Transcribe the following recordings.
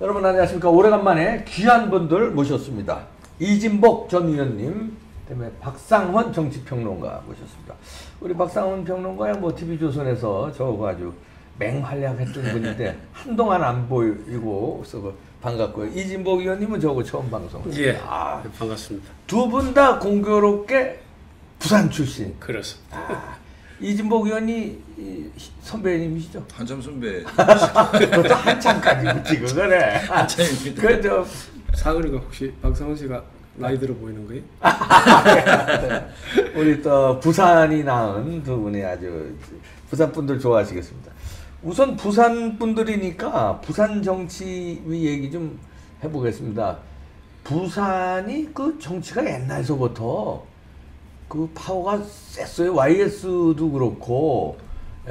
여러분 안녕하십니까. 오래간만에 귀한 분들 모셨습니다. 이진복 전 의원님, 그다음에 박상헌 정치평론가 모셨습니다. 우리 박상헌 평론가야 뭐 TV조선에서 저거 아주 맹활약했던 분인데 한동안 안 보이고 그래서 반갑고요. 이진복 의원님은 저거 처음 방송. 예, 아, 반갑습니다. 두 분 다 공교롭게 부산 출신. 그렇습니다. 아, 이진복 의원이 이 선배님이시죠? 한참 선배 그것도 한참까지 붙이고 그래. 한참입니다. 그저 사그리가 혹시 박상원 씨가 나이 들어 보이는 거예요? 우리 또 부산이 낳은 두 분이 아주 부산 분들 좋아하시겠습니다. 우선 부산 분들이니까 부산 정치 위 얘기 좀 해보겠습니다. 부산이 그 정치가 옛날서부터 그 파워가 셌어요. YS도 그렇고,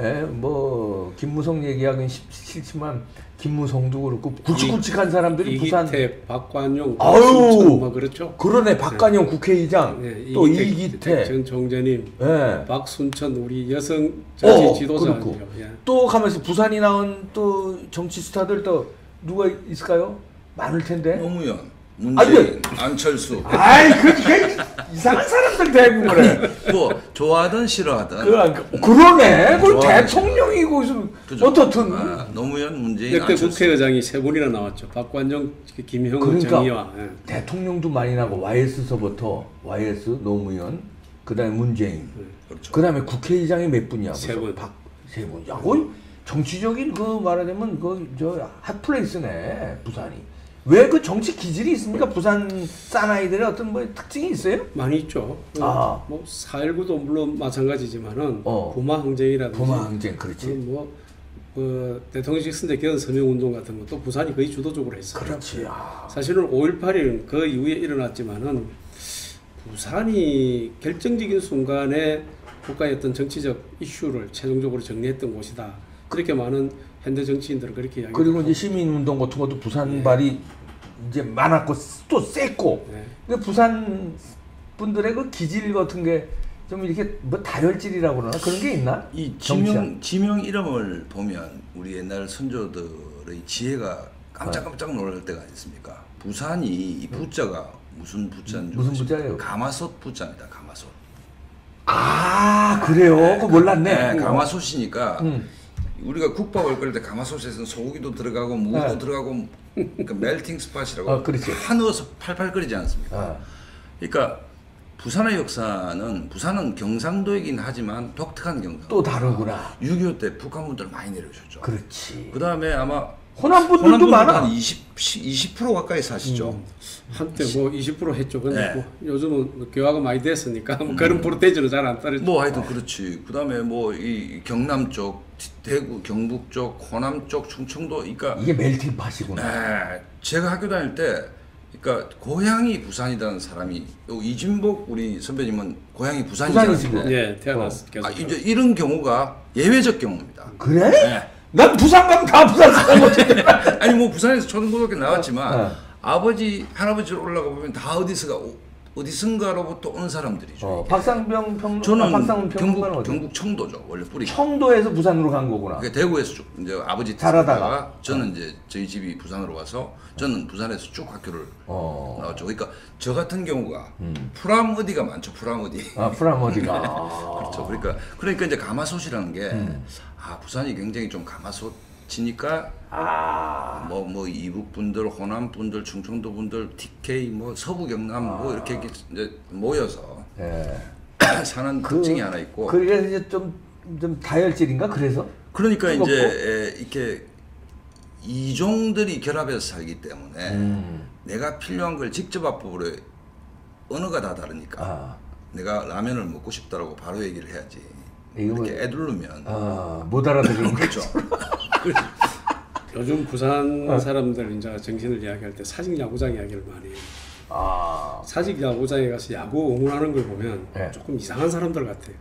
예, 뭐 김무성 얘기하기는 쉽- 싫지만 김무성도 그렇고 굵직굵직한 사람들이 부산 이기태, 박관용, 아유! 박순천 뭐 그렇죠? 그러네 박관영 국회의장 네, 또 이기태, 이기태 전 총재님, 예. 박순천 우리 여성 어, 지도자죠. 그렇고. 예. 또 가면서 부산이 나온 또 정치 스타들 또 누가 있을까요? 많을 텐데. 노무현, 문재인, 안철수 아이 그게 이상한 사람들 대부분 해. 뭐 좋아하든 싫어하든 그, 그러네. 그 대통령이고? 어떻든 아, 노무현, 문재인, 역대 안철수 국회의장이 세 분이나 나왔죠. 박관용, 김형우, 그러니까 정의와. 예. 대통령도 많이 나고 YS서부터 YS 노무현 그다음에 문재인 그렇죠. 그다음에 국회의장이 몇 분이야? 세 분. 박 세 분. 야, 그 정치적인 그 말하자면 그 저 핫플레이스네 부산이. 왜 그 정치 기질이 있습니까? 부산 사나이들의 어떤 뭐 특징이 있어요? 많이 있죠. 어, 아. 뭐 4.19도 물론 마찬가지지만은 어. 부마 항쟁이라든지 부마 항쟁 그렇지. 뭐, 그 대통령직 선대 개헌 서명 운동 같은 것도 부산이 거의 주도적으로 했어요. 그렇지. 아. 사실은 5.18은 그 이후에 일어났지만은 부산이 결정적인 순간에 국가의 어떤 정치적 이슈를 최종적으로 정리했던 곳이다. 그렇게 많은 현대 정치인들은 그렇게 이야기. 그리고 이제 시민운동 같은 것도 부산발이 이제 많았고 또 셌고. 네. 근데 부산 분들의 그 기질 같은 게 좀 이렇게 뭐 다혈질이라고 그러나 그런 게 있나? 이 정치학. 지명 지명 이름을 보면 우리 옛날 선조들의 지혜가 깜짝깜짝 놀랄 때가 있습니까? 부산이 이 부자가 무슨 부자인 줄 무슨? 부자예요? 가마솥 부자입니다. 가마솥. 아 그래요? 그거 몰랐네. 네, 가마솥이니까 음. 우리가 국밥을 끓일 때 가마솥에서는 소고기도 들어가고 무도 네. 들어가고 그러니까 멜팅 스팟이라고. 다 넣어서 팔팔 끓이지 않습니까? 아. 그러니까 부산의 역사는 부산은 경상도이긴 하지만 독특한 경상. 또 다르구나. 6.25 때 북한 분들 많이 내려오셨죠. 그렇지. 그 다음에 아마 호남 분들도 많아. 한 20, 20% 가까이 사시죠. 음, 한때 뭐 20% 했죠. 근데 네. 뭐 요즘은 뭐 교화가 많이 됐으니까 뭐 그런 프로테이지는 잘 안 따르죠. 뭐 하여튼 그렇지. 그 다음에 뭐 이 경남 쪽, 대구, 경북 쪽, 호남 쪽, 충청도, 그러니까 이게 멜팅 팟이구나. 네, 제가 학교 다닐 때, 그러니까 고향이 부산이라는 사람이 요 이진복 우리 선배님은 고향이 부산이잖아요. 부산이시고. 예, 태어났을 때. 아, 이제 이런 경우가 예외적 경우입니다. 그래? 네. 난 부산 가면 다 부산 사람 같은데. 아니 뭐 부산에서 초등고등학교 나왔지만 어. 아버지 할아버지로 올라가 보면 다 어디서가 어디선가로부터 온 사람들이죠. 어, 박상병 평 저는 아, 박상훈 경북? 경북 청도죠 원래 뿌리가. 청도에서 부산으로 간 거구나. 그게 대구에서 쭉 이제 아버지. 자라다가 저는 이제 저희 집이 부산으로 와서 저는 부산에서 쭉 학교를 어. 음. 나왔죠. 그러니까 저 같은 경우가 프람 어디가 많죠. 프람 어디. 아 프람 어디가? 그렇죠. 그러니까 그러니까 이제 가마솥이라는 게 음. 아 부산이 굉장히 좀 가마솥 이니까 아. 뭐 뭐 이북 분들, 호남 분들, 충청도 분들, TK 뭐 서부 경남 뭐 이렇게 이렇게 이제 모여서 예. 사는 특징이 하나 있고 그래서 이제 좀, 좀 다혈질인가? 그래서? 그러니까 뜨겁고? 이제 에, 이렇게 이종들이 결합해서 살기 때문에 음. 내가 필요한 걸 직접 앞으로 언어가 다 다르니까 아. 내가 라면을 먹고 싶다라고 바로 얘기를 해야지 뭐- 이렇게 애들르면 아, 못 알아듣는 그렇죠. 요즘 부산 어. 사람들 이제 정신을 이야기할 때 사직 야구장 이야기를 많이 해요. 아. 사직 야구장에 가서 야구 응원하는 걸 보면 네. 조금 이상한 사람들 같아요.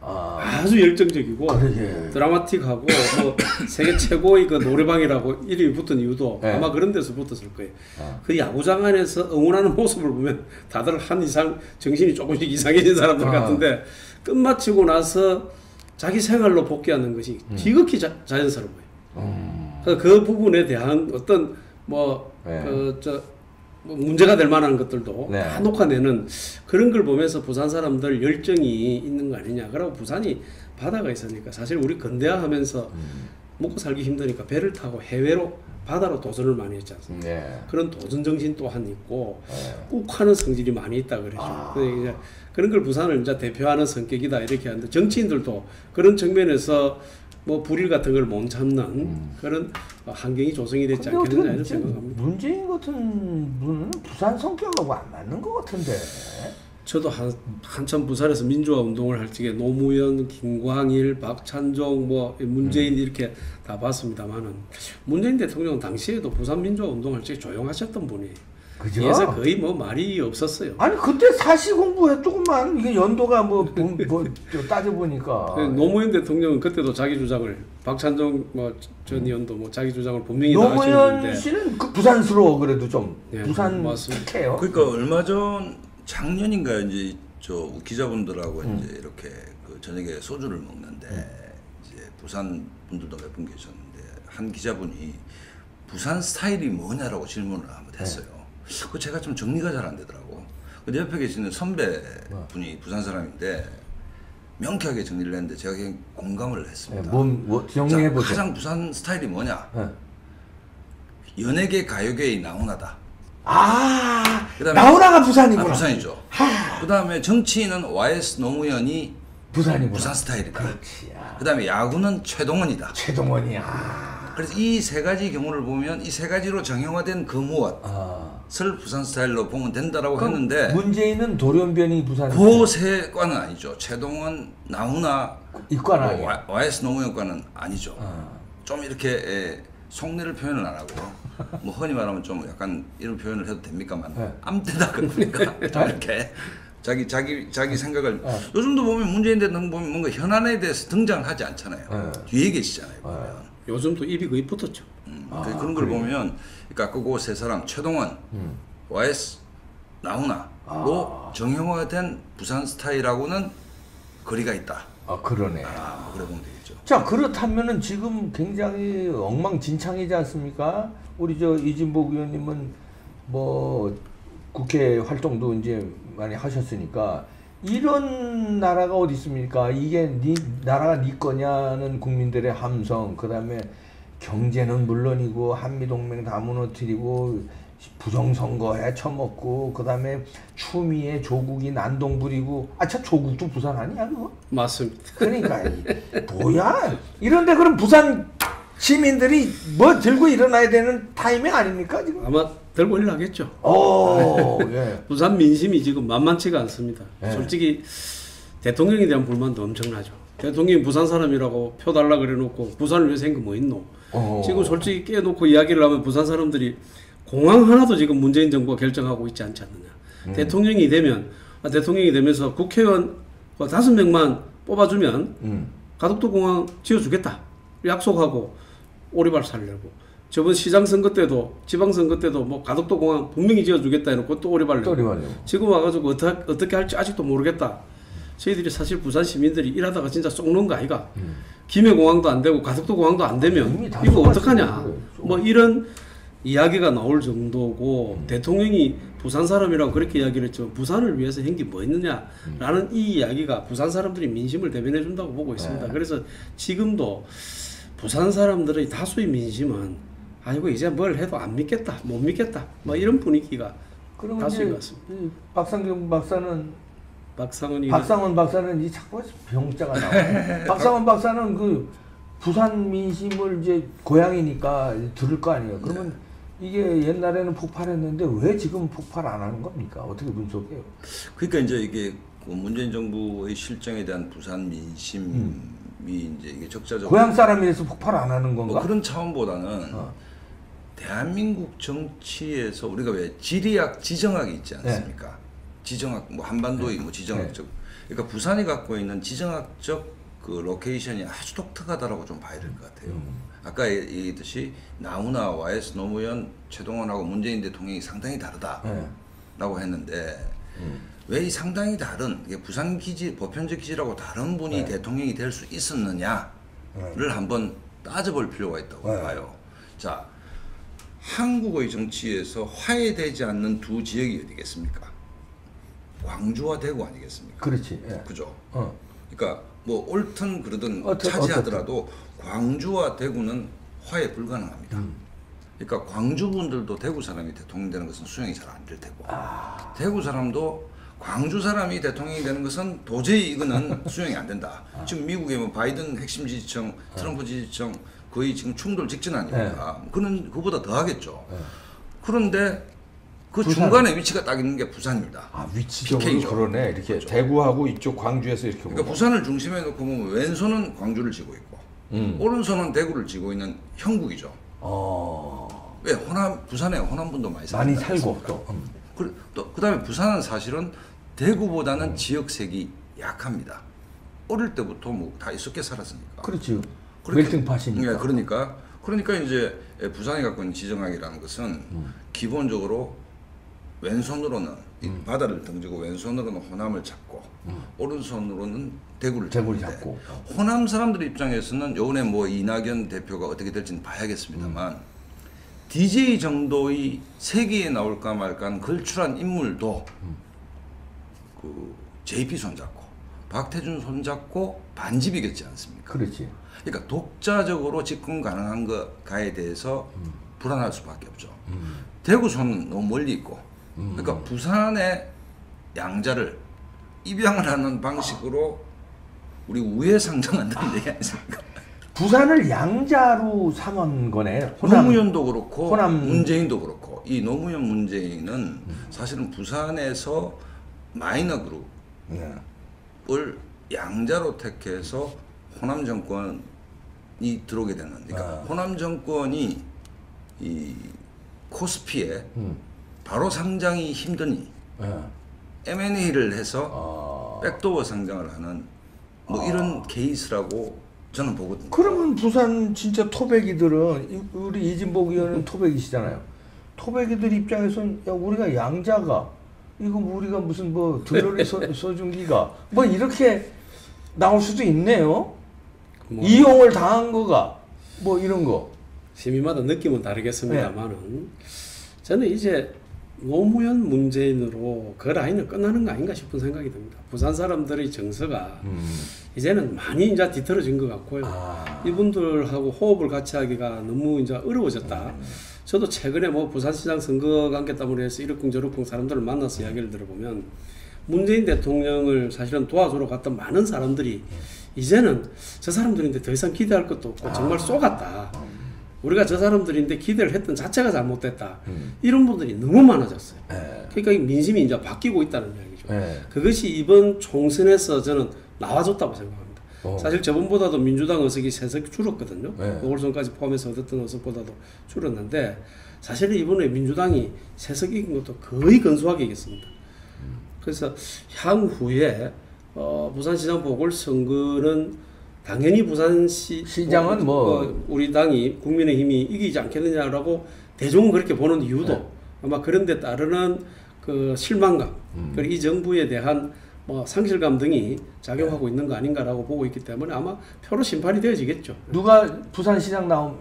아. 아주 열정적이고 그러게. 드라마틱하고 뭐 세계 최고의 그 노래방이라고 이름이 붙은 이유도 네. 아마 그런 데서 붙었을 거예요. 아. 그 야구장 안에서 응원하는 모습을 보면 다들 한 이상 정신이 조금씩 이상해진 사람들 아. 같은데 끝마치고 나서 자기 생활로 복귀하는 것이 음. 지극히 자, 자연스러워요. 그래서 그 부분에 대한 어떤 뭐 네. 그 저 뭐 문제가 될 만한 것들도 네. 다 녹아내는 그런 걸 보면서 부산 사람들 열정이 있는 거 아니냐. 그리고 부산이 바다가 있으니까 사실 우리 근대화 하면서 음. 먹고 살기 힘드니까 배를 타고 해외로 바다로 도전을 많이 했지 않습니까? 네. 그런 도전 정신 또한 있고 네. 욱하는 성질이 많이 있다 그러죠. 아. 이제 그런 걸 부산을 이제 대표하는 성격이다 이렇게 하는데 정치인들도 그런 측면에서 뭐 불일 같은 걸 못 참는 그런 환경이 조성이 됐지 음. 않겠느냐 이런 생각합니다. 문재인 같은 분은 부산 성격하고 안 맞는 것 같은데. 저도 한, 한참 부산에서 민주화 운동을 할 적에 노무현, 김광일, 박찬종, 뭐 문재인 이렇게 다 봤습니다만은 문재인 대통령은 당시에도 부산 민주화 운동할 적에 조용하셨던 분이에요. 그죠? 그래서 거의 뭐 말이 없었어요. 아니 그때 사시 공부해 조금만 이게 연도가 뭐, 뭐, 뭐 따져 보니까 그 노무현 대통령은 그때도 자기 주장을 박찬종 뭐전 의원도 뭐 자기 주장을 분명히 다 노무현 씨는 그 부산스러워 그래도 좀 예, 부산 맞습니다. 특해요. 그러니까 얼마 전 작년인가 이제 저 기자분들하고 음. 이제 이렇게 그 저녁에 소주를 먹는데 이제 부산 분들도 몇 분 계셨는데 한 기자분이 부산 스타일이 뭐냐라고 질문을 한번 했어요. 그 제가 좀 정리가 잘 안 되더라고. 근데 옆에 계시는 선배 분이 부산 사람인데 명쾌하게 정리를 했는데 제가 그냥 공감을 예, 했습니다. 뭐, 뭐 자, 정리해 보죠. 가장 부산 스타일이 뭐냐? 예. 연예계 가요계의 나훈아다. 아 그다음에- 나훈아가 부산이구나. 아, 부산이죠. 하. 그 다음에 정치인은 YS 노무현이 부산이구나. 부산 스타일이다. 그렇지. 야. 그 다음에 야구는 최동원이다. 최동원이야. 그래서 이 세 가지 경우를 보면 이 세 가지로 정형화된 그 무엇을 아. 부산 스타일로 보면 된다라고 했는데 문재인은 돌연변이 부산. 그세 과는 아니죠. 최동원, 나훈아, 이과는 뭐. Y- YS 노무현과는 아니죠. 아. 좀 이렇게 에, 속내를 표현을 안 하고 뭐 흔히 말하면 좀 약간 이런 표현을 해도 됩니까만 네. 암때다 그러니까 좀 이렇게 자기 자기 자기 생각을 네. 요즘도 보면 문재인 대통령 보면 뭔가 현안에 대해서 등장을 하지 않잖아요. 네. 뒤에 계시잖아요. 보면. 요즘도 입이 거의 붙었죠. 음, 아, 그- 그런 걸 보면 그러니까 그거 세 사람 최동원, 음. YS 나훈아로 아. 정형화된 부산 스타일하고는 거리가 있다. 아 그러네. 아, 뭐 그래 보면 되겠죠. 자 그렇다면은 지금 굉장히 엉망진창이지 않습니까? 우리 저 이진복 의원님은 뭐 국회 활동도 이제 많이 하셨으니까 이런 나라가 어디 있습니까? 이게 네 나라가 네 거냐는 국민들의 함성. 그 다음에 경제는 물론이고 한미 동맹 다 무너뜨리고 부정선거에 처먹고 그다음에 추미애 조국이 난동 부리고 아차 조국도 부산 아니야 그거? 맞습니다. 그러니까 이- 뭐야 이런데 그럼 부산 시민들이 뭐 들고 일어나야 되는 타이밍 아닙니까 지금? 아마 들고 일어나겠죠. 오 예. 부산 민심이 지금 만만치가 않습니다. 네. 솔직히 대통령에 대한 불만도 엄청나죠. 대통령이 부산 사람이라고 표 달라 그래놓고 부산을 위해서 한 거 뭐 있노? 어. 지금 솔직히 깨놓고 이야기를 하면 부산 사람들이 공항 하나도 지금 문재인 정부가 결정하고 있지 않지 않느냐. 음. 대통령이 되면 아, 대통령이 되면서 국회의원 그 다섯 명만 뽑아주면 음. 가덕도 공항 지어주겠다 약속하고 오리발 살려고 저번 시장 선거 때도 지방 선거 때도 뭐 가덕도 공항 분명히 지어주겠다 해놓고 또 오리발 내고 또 오리발 내고. 지금 와가지고 어떻게 어떻게 할지 아직도 모르겠다. 저희들이 사실 부산 시민들이 일하다가 진짜 쏙놓은 거 아이가. 김해 공항도 안 되고 가덕도 공항도 안 되면 음. 이거 어떡하냐. 뭐 이런 이야기가 나올 정도고 음. 대통령이 부산 사람이라고 그렇게 이야기를 했지만 부산을 위해서 한게뭐 있느냐라는 이 이야기가 부산 사람들이 민심을 대변해 준다고 보고 있습니다. 네. 그래서 지금도 부산 사람들의 다수의 민심은 아이고 이제 뭘 해도 안 믿겠다, 못 믿겠다, 뭐 이런 분위기가 다수인 것 같습니다. 이 박상경 박사는 박상원 박사는 이 자꾸 병자가 나와. 박상원 박사는 그 부산 민심을 이제 고향이니까 들을 거 아니에요. 그러면 이게 옛날에는 폭발했는데 왜 지금 폭발 안 하는 겁니까? 어떻게 분석해요? 그러니까 이제 이게 그 문재인 정부의 실정에 대한 부산 민심이 음. 이제 이게 적자적으로 고향 사람이라서 폭발 안 하는 건가? 뭐 그런 차원보다는 어. 대한민국 정치에서 우리가 왜 지리학, 지정학이 있지 않습니까? 지정학, 뭐 한반도의 뭐 지정학적, 그러니까 부산이 갖고 있는 지정학적 그 location이 아주 독특하다라고 좀 봐야 될 것 같아요. 음. 아까 얘기했듯이 나훈아, YS 노무현, 최동원하고 문재인 대통령이 상당히 다르다라고 네. 했는데 음. 왜이 상당히 다른 이게 부산 기지 보편적 기지라고 다른 분이 네. 대통령이 될 수 있었느냐를 한번 따져볼 필요가 있다고 네. 봐요. 자 한국의 정치에서 화해되지 않는 두 지역이 어디겠습니까? 광주와 대구 아니겠습니까? 그렇지. 예. 그죠? 어. 그러니까 뭐 옳든 그러든 어떻- 차지하더라도 광주와 대구는 화해 불가능합니다. 음. 그러니까 광주 분들도 대구 사람이 대통령 되는 것은 수용이 잘 안 될 테고 아. 대구 사람도 광주 사람이 대통령이 되는 것은 도저히 이거는 수용이 안 된다. 아. 지금 미국에 뭐 바이든 핵심 지지층, 트럼프 지지층 거의 지금 충돌 직전 아닙니까? 네. 그는 그보다 더 하겠죠. 그런데 그 부산. 중간에 위치가 딱 있는 게 부산입니다. 아 위치적으로 PK 죠. 그러네. 이렇게 대구하고 이쪽 광주에서 이렇게 그러니까 보면. 부산을 중심에 놓고 보면 왼손은 광주를 쥐고 있고 음. 오른손은 대구를 쥐고 있는 형국이죠. 어. 왜 호남 부산에 호남분도 많이 살고 많이 살고 또. 음. 그, 또 그다음에 부산은 사실은 대구보다는 지역색이 약합니다. 어릴 때부터 뭐다 있었게 살았으니까. 그렇지. 그렇게- 멜팅팟이니까. 네, 그러니까 그러니까 이제 부산이 갖고 있는 지정학이라는 것은 음. 기본적으로 왼손으로는 이 바다를 등지고 왼손으로는 호남을 잡고 오른손으로는 대구를 음. 대구를 잡고. 호남 사람들 입장에서는 요번에 뭐 이낙연 대표가 어떻게 될지는 봐야겠습니다만 DJ 정도의 세계에 나올까 말까 걸출한 인물도 그 JP 손잡고 박태준 손잡고 반집이겠지 않습니까? 그렇지. 그러니까 독자적으로 집권 가능한 것가에 대해서 불안할 수밖에 없죠. 대구 손은 너무 멀리 있고, 그러니까 부산의 양자를 입양을 하는 방식으로 우리 우회 상정한다는 얘기 아니습니까? 부산을 양자로 삼은 거네. 호남. 노무현도 그렇고 호남- 문재인도 그렇고 이 노무현 문재인은 사실은 부산에서 마이너 그룹 네. 을 양자로 택해서 호남 정권이 들어오게 되는 그러니까 아. 호남 정권이 이 코스피에 음. 바로 상장이 힘드니 예. M&A를 해서 아. 백도어 상장을 하는 뭐 이런 케이스라고 저는 보거든요. 그러면 부산 진짜 토백이들은 이- 우리 이진복 의원은 토백이시잖아요. 토백이들 입장에서는 야 우리가 양자가 이거 뭐 우리가 무슨 뭐 들러리 서, 서준기가 뭐 이렇게 나올 수도 있네요. 뭐 이용을 당한 거가 뭐 이런 거. 시민마다 느낌은 다르겠습니다만은 저는 이제 노무현 문재인으로 그 라인은 끝나는 거 아닌가 싶은 생각이 듭니다. 부산 사람들의 정서가 이제는 많이 이제 뒤틀어진 것 같고요. 아. 이분들하고 호흡을 같이 하기가 너무 이제 어려워졌다. 저도 최근에 뭐 부산시장 선거 관계 때문에 해서 이러쿵 저러쿵 사람들을 만나서 이야기를 들어보면 문재인 대통령을 사실은 도와주러 갔던 많은 사람들이 이제는 저 사람들인데 더 이상 기대할 것도 없고 정말 쏘갔다. 우리가 저 사람들인데 기대를 했던 자체가 잘못됐다. 이런 분들이 너무 많아졌어요. 예. 그러니까 이 민심이 이제 바뀌고 있다는 이야기죠. 예. 그것이 이번 총선에서 저는 나와줬다고 생각합니다. 어. 사실 저번보다도 민주당 의석이 세석 줄었거든요. 네. 보궐선까지 포함해서 얻었던 의석보다도 줄었는데 사실은 이번에 민주당이 세석 이긴 것도 거의 근소하게 이겼습니다. 그래서 향후에 어, 부산시장 보궐선거는 당연히 부산시 시장은 뭐- 어, 우리 당이 국민의힘이 이기지 않겠느냐라고 대중은 그렇게 보는 이유도 네. 아마 그런 데 따르는 그 실망감 음. 그리고 이 정부에 대한 뭐 상실감 등이 작용하고 있는 거 아닌가라고 보고 있기 때문에 아마 표로 심판이 되어지겠죠. 누가 부산시장 나오,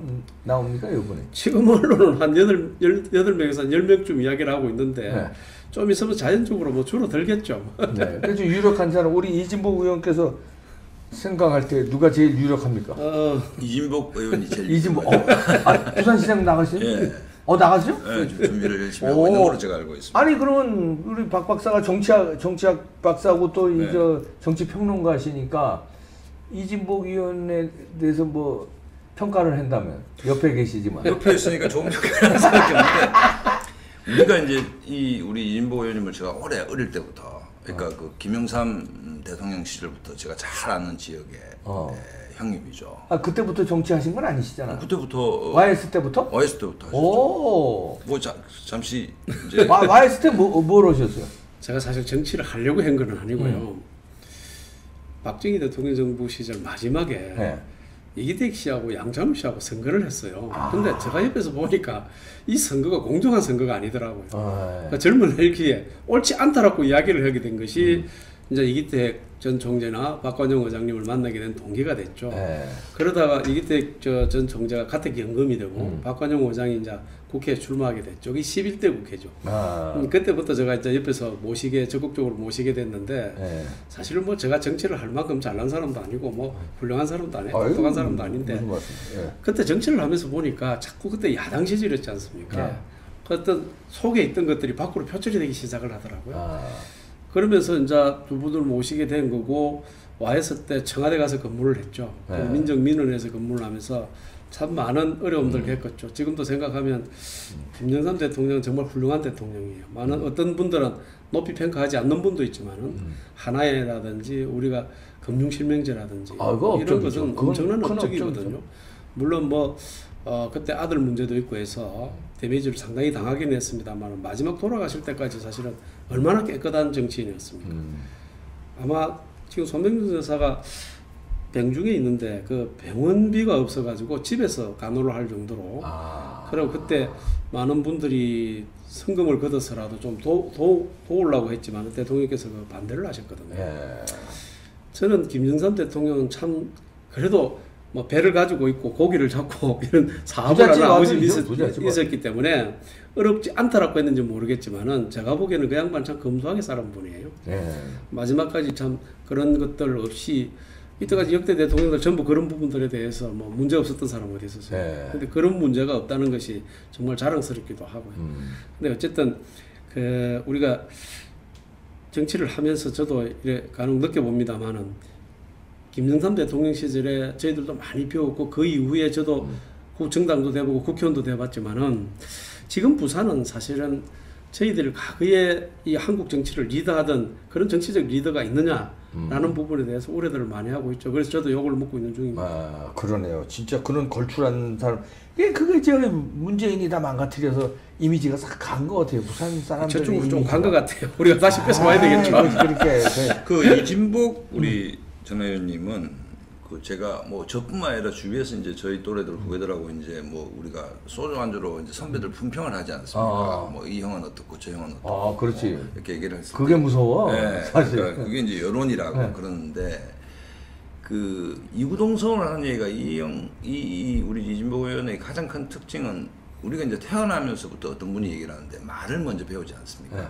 나옵니까 이번에? 지금 언론은 한 여덟 열 여덟 명에서 열 명쯤 이야기를 하고 있는데 네. 좀 있으면 자연적으로 뭐 줄어들겠죠. 네. 그래서 유력한 사람 우리 이진복 의원께서 생각할 때 누가 제일 유력합니까? 어, 이진복 의원이 제일 이진복. 어, 아, 부산시장 나가시요? 예. 어 나가죠? 예, 지금 준비를 열심히 오. 하고 있는 걸로 제가 알고 있습니다. 아니 그러면 우리 박 박사가 정치학 정치학 박사고 또이 네. 저 정치 평론가시니까 이진복 의원에 대해서 뭐 평가를 한다면 옆에 계시지만 옆에 있으니까 좋은 평가를 생각했는데 우리가 이제 이 우리 이진보 의원님을 제가 오래 어릴 때부터 그러니까 어. 그 김영삼 대통령 시절부터 제가 잘 아는 지역의 어. 예, 형님이죠. 아 그때부터 정치하신 건 아니시잖아. 그때부터 어, YS 때부터? YS 때부터 하셨죠. 오. 뭐 자, 잠시 이제 와- YS 때뭐 뭘 하셨어요? 제가 사실 정치를 하려고 한 건 아니고요. 음. 박정희 대통령 정부 시절 마지막에 네. 이기택 씨하고 양장우 씨하고 선거를 했어요. 아. 근데 제가 옆에서 보니까 이 선거가 공정한 선거가 아니더라고요. 어, 그러니까 젊은 헬기에 옳지 않다라고 이야기를 하게 된 것이 이제 이기택 전 총재나 박관영 의장님을 만나게 된 동기가 됐죠. 예. 그러다가 이기택 저전 총재가 가택 연금이 되고 음. 박관영 의장이 이제 국회에 출마하게 됐죠. 이게 11대 국회죠. 아. 음, 그때부터 제가 이제 옆에서 모시게 적극적으로 모시게 됐는데 예. 사실은 뭐 제가 정치를 할 만큼 잘난 사람도 아니고 뭐 훌륭한 사람도 아니고 똑똑한 사람도 아닌데? 예. 그때 정치를 하면서 보니까 자꾸 그때 야당 시절이었지 않습니까? 네. 그 어떤 속에 있던 것들이 밖으로 표출이 되기 시작을 하더라고요. 아. 그러면서 이제 두 분을 모시게 된 거고 와했을 때 청와대 가서 근무를 했죠. 그 네. 민정민원에서 근무를 하면서 참 많은 어려움들 음. 겪었죠. 지금도 생각하면 김영삼 대통령은 정말 훌륭한 대통령이에요. 많은 어떤 분들은 높이 평가하지 않는 분도 있지만은 음. 하나회라든지 우리가 금융실명제라든지 아, 이런. 것은 엄청난 큰 업적이거든요. 물론 뭐 어, 그때 아들 문제도 있고 해서 데미지를 상당히 당하긴 했습니다만 마지막 돌아가실 때까지 사실은 얼마나 깨끗한 정치인이었습니까? 음. 아마 지금 손명준 여사가 병중에 있는데 그 병원비가 없어가지고 집에서 간호를 할 정도로 아. 그리고 그때 많은 분들이 성금을 걷어서라도 좀 도, 도, 도우려고 했지만 대통령께서 그 반대를 하셨거든요. 예. 저는 김영삼 대통령은 참 그래도 뭐 배를 가지고 있고 고기를 잡고 이런 사업을 하는 아버지 있었, 있었기 때문에 어렵지 않다라고 했는지 모르겠지만은 제가 보기에는 그 양반 참 검소하게 살은 분이에요. 예. 마지막까지 참 그런 것들 없이 이때까지 역대 대통령들 전부 그런 부분들에 대해서 뭐 문제 없었던 사람 어디 있었어요. 네. 근데 그런 문제가 없다는 것이 정말 자랑스럽기도 하고요. 음. 근데 어쨌든 그 우리가 정치를 하면서 저도 이래 간혹 느껴봅니다만은 김영삼 대통령 시절에 저희들도 많이 배웠고 그 이후에 저도 국 정당도 돼보고 국회의원도 돼봤지만은 지금 부산은 사실은 저희들 과거에 이 한국 정치를 리드하던 그런 정치적 리더가 있느냐 라는 부분에 대해서 우려들을 많이 하고 있죠. 그래서 저도 욕을 먹고 있는 중입니다. 아 그러네요. 진짜 그런 걸출한 사람. 예, 그게 저기 문재인이 다 망가뜨려서 이미지가 싹 간 것 같아요. 부산 사람들. 저쪽으로 좀간 것 같아요. 우리가 다시 뺏어와야 되겠죠. 그렇게. 네. 그 이진복 우리 전 의원님은 그 제가 뭐 저뿐만 아니라 주위에서 이제 저희 또래들 후배들하고 이제 뭐 우리가 소주 안주로 이제 선배들 품평을 하지 않습니까? 아. 뭐 이 형은 어떻고 저 형은 어떻고 아, 그렇지. 이렇게 얘기를 했을 그게 무서워. 네, 사실. 그러니까 그게 이제 여론이라고 네. 그러는데 그 이구동성을 하는 얘기가 이 형 이, 이 우리 이진복 의원의 가장 큰 특징은 우리가 이제 태어나면서부터 어떤 분이 얘기를 하는데 말을 먼저 배우지 않습니까? 네.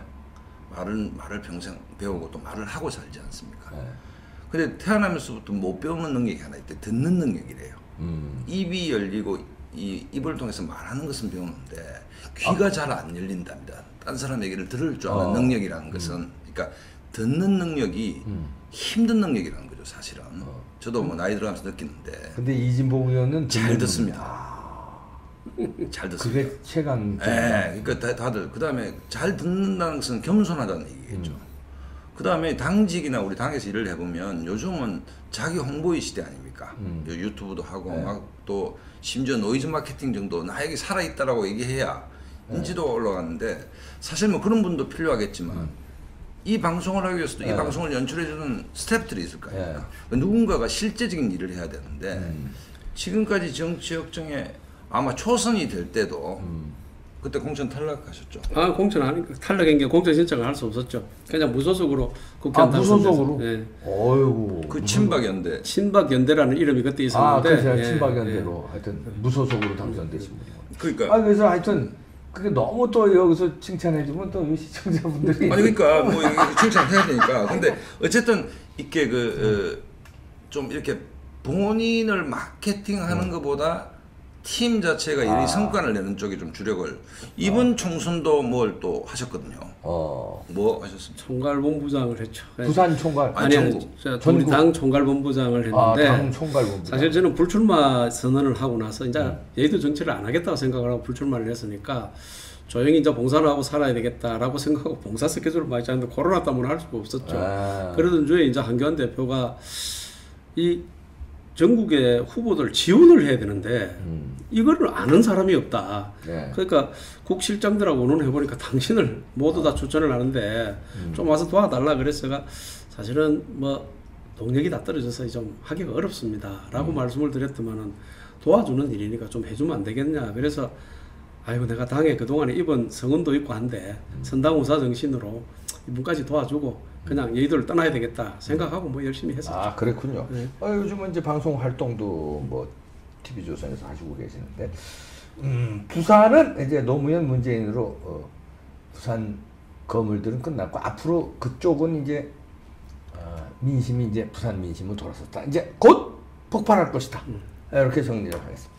말을 말을 평생 배우고 또 말을 하고 살지 않습니까? 네. 근데 태어나면서부터 못 배우는 능력이 하나 있대 듣는 능력이래요. 음. 입이 열리고 이 입을 통해서 말하는 것은 배우는데 귀가 잘안 열린답니다. 딴 사람 얘기를 들을 줄 아는 어. 능력이라는 것은 그러니까 듣는 능력이 음. 힘든 능력이라는 거죠 사실은. 어. 저도 뭐 나이 들어가면서 느끼는데 근데 이진복 의원은 잘 듣습니다. 잘 듣습니다. 그게 최강. 예, 그러니까 다, 다들 그 다음에 잘 듣는다는 것은 겸손하다는 얘기겠죠. 그 다음에 당직이나 우리 당에서 일을 해보면 요즘은 자기 홍보의 시대 아닙니까? 음. 요 유튜브도 하고 네. 막또 심지어 노이즈 마케팅 정도 나 여기 살아 있다라고 얘기해야 네. 인지도가 올라가는데 사실 뭐 그런 분도 필요하겠지만 이 방송을 하기 위해서도 이 음. 네. 방송을 연출해주는 스태프들이 있을 거 아닙니까? 누군가가 실제적인 일을 해야 되는데 음. 지금까지 정치 역정에 아마 초선이 될 때도 음. 그때 공천 탈락하셨죠. 아 공천 아니 탈락한 게 공천 신청을 할 수 없었죠. 그냥 무소속으로 국회의원 아, 무소속으로? 예. 어이구. 그 친박연대 친박 연대라는 이름이 그때 아, 있었는데 그래서 예, 친박연대로 하여튼 무소속으로 당선되신 분이요. 그러니까 아, 그래서 하여튼 그게 너무 또 여기서 칭찬해주면 또이 시청자분들이. 아니 그러니까 뭐 칭찬해야 되니까 근데 어쨌든 이게 그좀 이렇게 본인을 마케팅하는 것보다 팀 자체가 아. 이 성과를 내는 쪽에 좀 주력을 이번 총선도 뭘 또 하셨거든요. 어. 뭐 하셨습니까? 총괄본부장을 했죠. 예. 부산 총괄. 아니 아니 전국. 전국. 당 총괄본부장을 아, 했는데 당 총괄본부. 사실 저는 불출마 선언을 하고 나서 이제 음. 여의도 정치를 안 하겠다고 생각을 하고 불출마를 했으니까 조용히 이제 봉사를 하고 살아야 되겠다라고 생각하고 봉사 스케줄을 많이 짜는데 코로나 때문에 할 수가 없었죠. 아. 그러던 중에 이제 한교안 대표가 이 전국의 후보들 지원을 해야 되는데 음. 이거를 아는 사람이 없다. 네. 그러니까 국실장들하고 의논해 보니까 당신을 모두 다 추천을 하는데 좀 와서 도와달라 그래서가 사실은 뭐 동력이 다 떨어져서 좀 하기가 어렵습니다라고 말씀을 드렸더만은 도와주는 일이니까 좀 해주면 안 되겠냐 그래서 아이고 내가 당에 그동안에 입은 성은도 있고 한데 선당우사 정신으로 이분까지 도와주고 그냥 여의도를 떠나야 되겠다 생각하고 뭐 열심히 했었죠. 아 그랬군요. 네. 어, 요즘은 이제 방송 활동도 뭐 TV 조선에서 하시고 계시는데 음, 부산은 이제 노무현 문재인으로 어, 부산 거물들은 끝났고 앞으로 그쪽은 이제 어, 민심이 이제 부산 민심은 돌아섰다. 이제 곧 폭발할 것이다. 이렇게 정리를 하겠습니다.